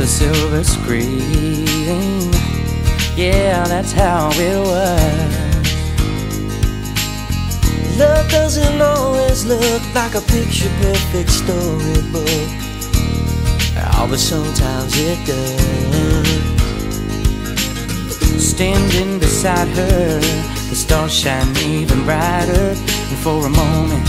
the silver screen. Yeah, that's how it was. Love doesn't always look like a picture perfect storybook. But sometimes it does. Standing beside her, the stars shine even brighter. And for a moment,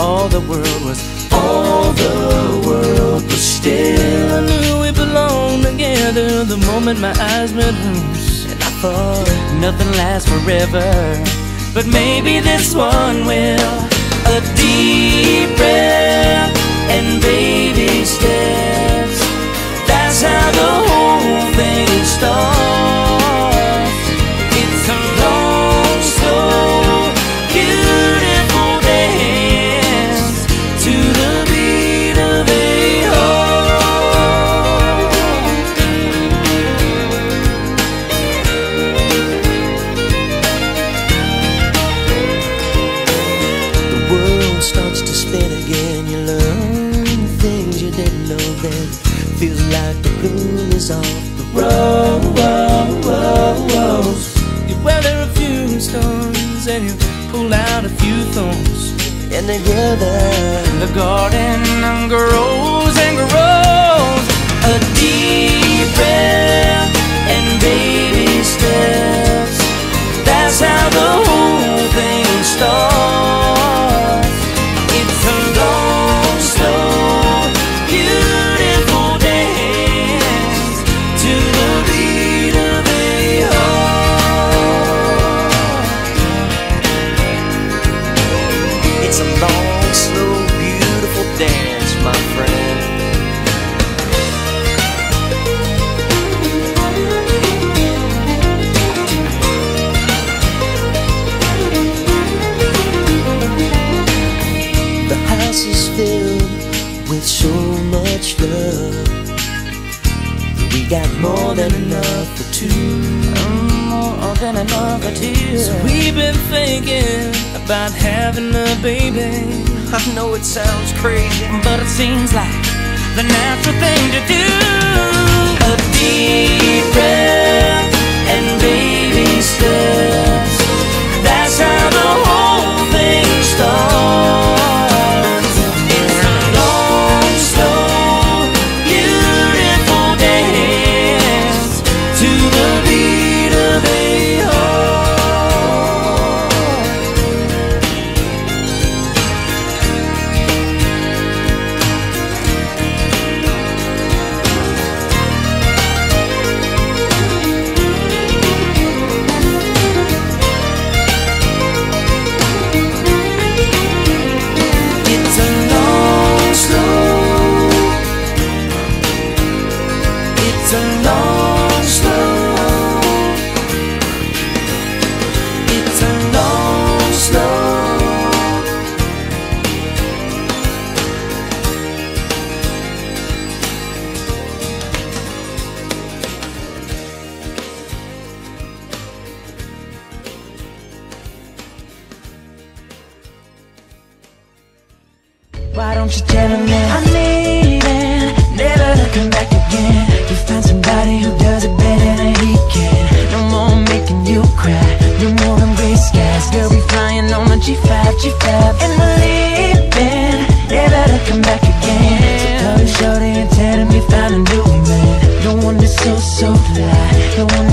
all the world was, all the world was still. I knew we belonged together the moment my eyes met hers. And I thought, Nothing lasts forever, but maybe this one will. A deep breath things you didn't know then. Feels like the glue is off the road. You weather a few storms and you pull out a few thorns. And together, The garden grows and grows a deep my friend. The house is filled with so much love. We got more than enough for two. More than enough for two. So we've been thinking about having a baby. I know it sounds crazy, but it seems like the natural thing to do. A deep It's a long, slow. It's a long, slow. Why don't you tell him all them gray skies Girl, we flying on my G5, G5 And we're leaving, they better come back again. So tell me shorty and tell me found a new man. The one that's so, so fly. The one